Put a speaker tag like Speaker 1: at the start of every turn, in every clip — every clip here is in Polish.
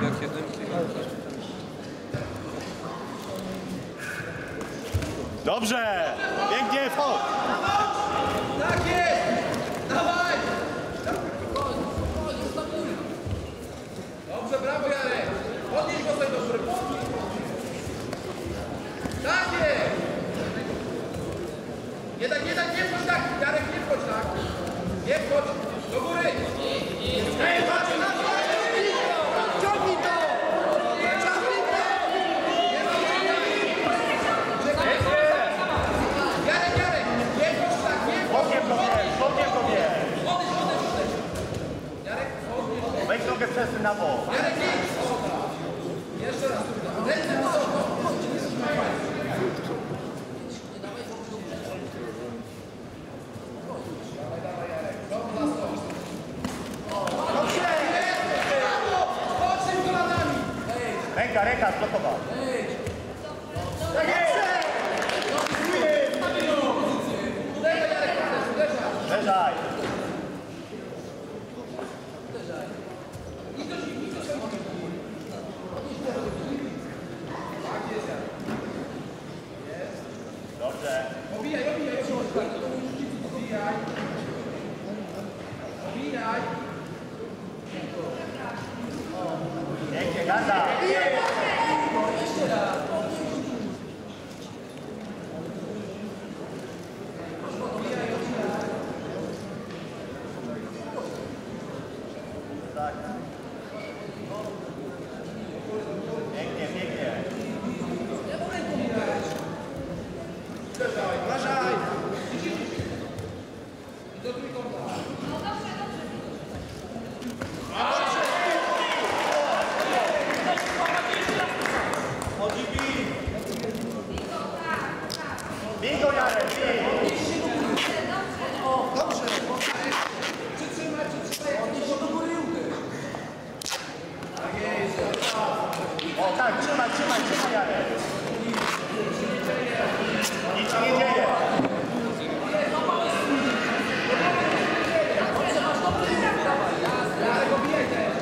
Speaker 1: pierwszy jak.
Speaker 2: Dobrze! Pięknie, wchodź!
Speaker 3: Tak jest! Dawaj! Dobrze, brawo Jarek! Podnieś go sobie do góry, podnieś! Tak jest! Nie tak,
Speaker 2: nogę przez na bok.
Speaker 3: Jeszcze raz. Ręce kolanami!
Speaker 2: Ręka, ręka, zblokował.
Speaker 3: Uderzaj, Jarek, uderz, uderzaj!
Speaker 2: Leżaj. Dobrze.
Speaker 3: Obijaj, obijaj, obijaj. Obijaj. Obijaj.
Speaker 2: Pięknie, gada. Tak. Pięknie, pięknie.
Speaker 3: Uważaj! I do trójkąta.
Speaker 2: Bij go, Jarek, bij.
Speaker 3: Przytrzymaj, przytrzymaj. Podnieś go do góry i uderz.
Speaker 2: O tak, trzymaj, trzymaj, trzymaj, Jarek. Nic się nie dzieje.
Speaker 3: Jarek, obijaj też.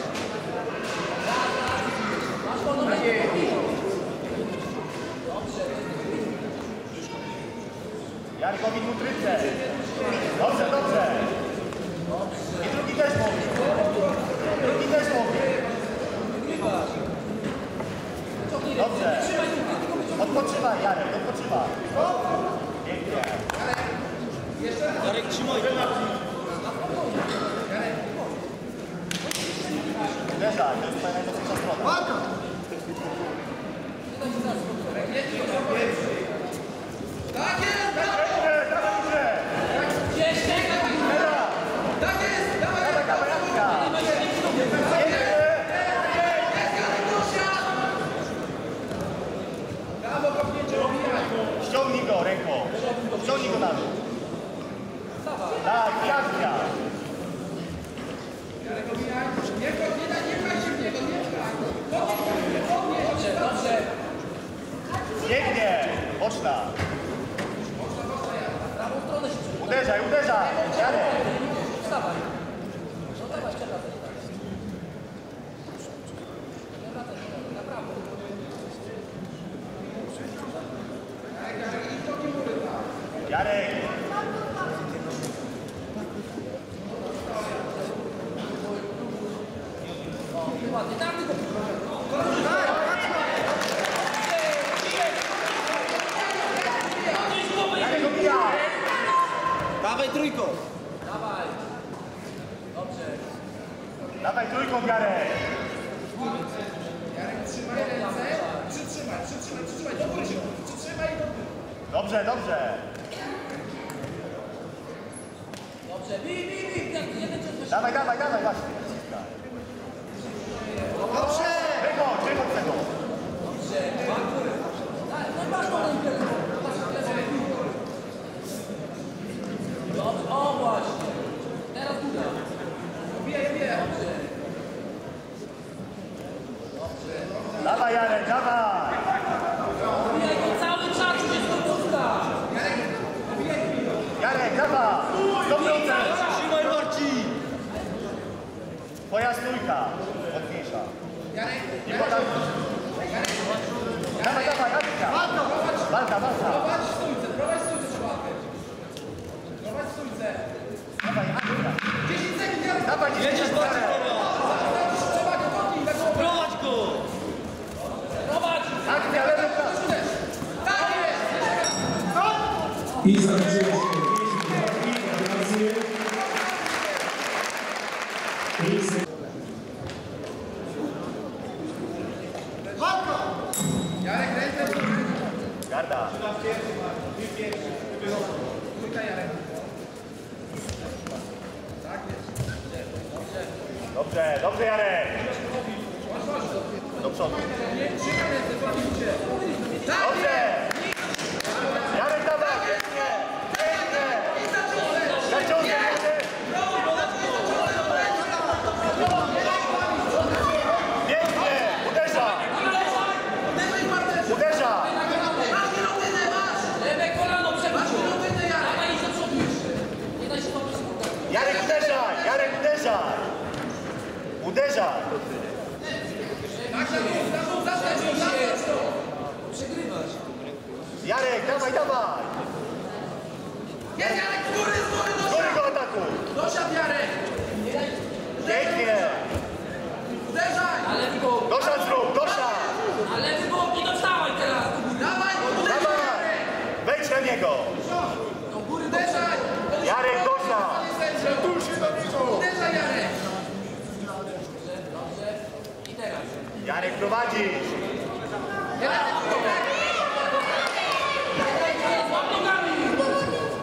Speaker 2: Jarkowi dwutryce. Dobrze, dobrze. I drugi też mówi. Drugi też mówi. Dobrze. Odpoczywaj, Jarek, odpoczywaj. Pięknie.
Speaker 1: Jarek, trzymaj.
Speaker 2: Uderzaj, to jest twoja najmocniejsza strona.
Speaker 3: Tak jest, brawo!
Speaker 2: Dobrze, dawaj, dobrze.
Speaker 3: Tak jest, dawaj!
Speaker 2: Dawaj, dawaj, Janka.
Speaker 3: Obijaj!
Speaker 2: Ściągnij go ręką. Ściągnij go dół. Tak, jazda.
Speaker 3: Jarek, obijaj! Nie wchodź, nie daj, nie pchaj się w niego, nie pchaj! Podnieś, podnieś! Dobrze, dobrze!
Speaker 2: Pięknie. Boczna. Uderzaj, uderzaj. Jarek. Jarek. Jarek,
Speaker 1: Dawaj trójką,
Speaker 2: Jarek.
Speaker 3: Jarek, trzymaj ręce! Przytrzymaj, przytrzymaj, przytrzymaj, do góry się! Przytrzymaj i do góry!
Speaker 2: Dobrze, dobrze. Dawaj, dawaj, dawaj, właśnie. Dobrze! Wychodź, wychodź tego.
Speaker 4: O
Speaker 2: Dawaj Jarek, dawaj! Jarek, dawaj! 100%!
Speaker 1: Trzymaj Marcin!
Speaker 3: Twoja stójka odmniejsza. Nie podam.
Speaker 2: Dawaj, dawaj, Adika!
Speaker 3: Walka, walka!
Speaker 5: I zakończyła się pięć walki. Gratulacje. Miejsce
Speaker 3: Jarek, ręce.
Speaker 2: Garda.
Speaker 3: Trójka, Jarek. Tak jest.
Speaker 2: Dobrze, dobrze Jarek. Do przodu.
Speaker 3: Tak
Speaker 2: Dobrze.
Speaker 3: jest.
Speaker 2: Jarek, dawaj. Pięknie. Pięknie. Zaciągnie ruchy. Pięknie. Uderza. Uderza.
Speaker 4: Lewe kolano przewrócił!
Speaker 3: Minutę, Jarek.
Speaker 4: Dawaj idź do przodu jeszcze! Nie daj się po prostu
Speaker 2: Jarek uderzaj. Jarek uderzaj. Uderzaj.
Speaker 3: Tak, na dół, na dół, zaznacz to, zaznacz to.
Speaker 4: Przegrywasz!
Speaker 2: Jarek, dawaj, dawaj.
Speaker 3: Jest Jarek, z góry, z góry,
Speaker 2: go ataku.
Speaker 3: Dosiadł Jarek.
Speaker 2: Pięknie.
Speaker 3: Uderzaj.
Speaker 4: Ale wy go...
Speaker 2: Dosiad zrób, dosiad.
Speaker 4: Ale wy go nie dostawaj teraz!
Speaker 3: Dawaj, uderzaj
Speaker 2: Dawaj.
Speaker 3: Jarek.
Speaker 2: Wejdź na niego.
Speaker 4: Do góry do
Speaker 3: Uderzaj.
Speaker 2: Jarek, dosiad.
Speaker 3: Uderzaj Jarek.
Speaker 4: Dobrze. I teraz.
Speaker 2: Jarek prowadzi.
Speaker 4: Złap nogami!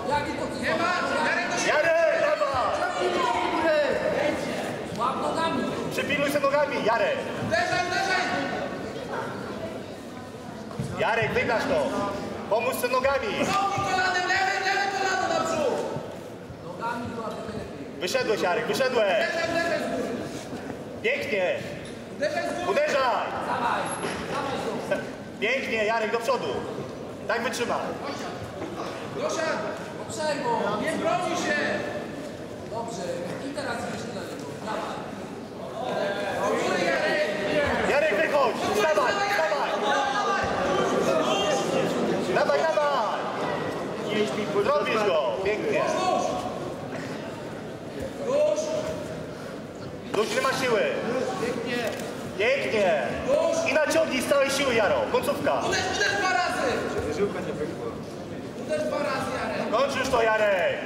Speaker 4: Jaki to
Speaker 3: Nie ma. Jarek
Speaker 4: nogami!
Speaker 2: Przypiluj się nogami, Jarek. Jarek, wygrasz to. Pomóż się nogami. Wyszedłeś, Jarek, wyszedłeś. Pięknie.
Speaker 3: Uderzaj!
Speaker 2: Pięknie, Jarek, do przodu. Tak wytrzymaj.
Speaker 3: Dosiadł.
Speaker 4: Poprzego!
Speaker 3: Nie broni się.
Speaker 4: Dobrze. I teraz wyszli na niego. Dawaj!
Speaker 3: Jarek.
Speaker 2: Jarek, wychodź. Wstawaj, wstawaj. Dawaj, dawaj. Zrobisz go. Pięknie.
Speaker 3: Już.
Speaker 2: Duś nie ma siły.
Speaker 3: Pięknie.
Speaker 2: Pięknie. I naciągnij z całej siły, Jaro. Końcówka.
Speaker 3: Uderz, uderz dwa razy. Uderz dwa razy Jarek.
Speaker 2: Kończysz to, Jarek.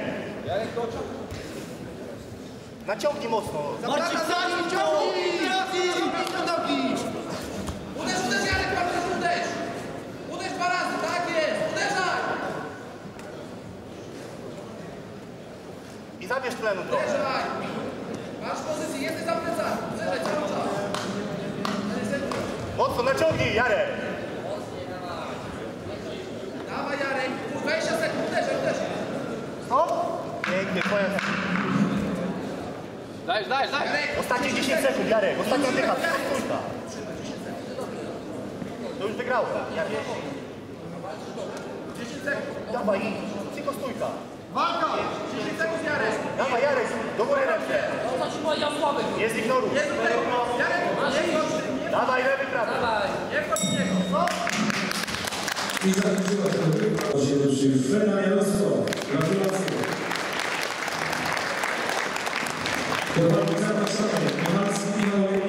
Speaker 2: Naciągnij mocno.
Speaker 1: Marcin, ciągnij, ciągnij!
Speaker 3: Uderz, uderz Jarek, Bartosz, uderz. Uderz dwa razy, tak jest. Uderzaj.
Speaker 2: I zabierz tlenu trochę.
Speaker 3: Uderzaj. Masz pozycję, jesteś za plecami. Uderzaj czas.
Speaker 2: Mocno naciągnij, Jarek.
Speaker 3: Dawaj Jarek. 20 sekund, uderzaj, uderzaj.
Speaker 2: Pięknie, twoja...
Speaker 1: Dajesz, dajesz, dajesz!
Speaker 2: Ostatnie 10 sekund, Jarek. Ostatnia dycha. Końcówka. To już wygrałem. Jarek.
Speaker 3: 10 sekund.
Speaker 2: Dawaj, tylko stójka.
Speaker 3: 10 sekund Jarek.
Speaker 2: Dawaj, Jarek. Do góry ręce.
Speaker 4: To ci powiedział Sławek?
Speaker 2: Nie zignoruj.
Speaker 3: Jest tutaj. Jarek, nie wchodź,
Speaker 2: Dawaj, lewy, prawy.
Speaker 4: Dawaj!
Speaker 3: nie wchodź w niego.
Speaker 5: i zakończyła się. Osiedlszy Fena Jarosław. Gratulacje. Do walki zapraszamy Michalski Michał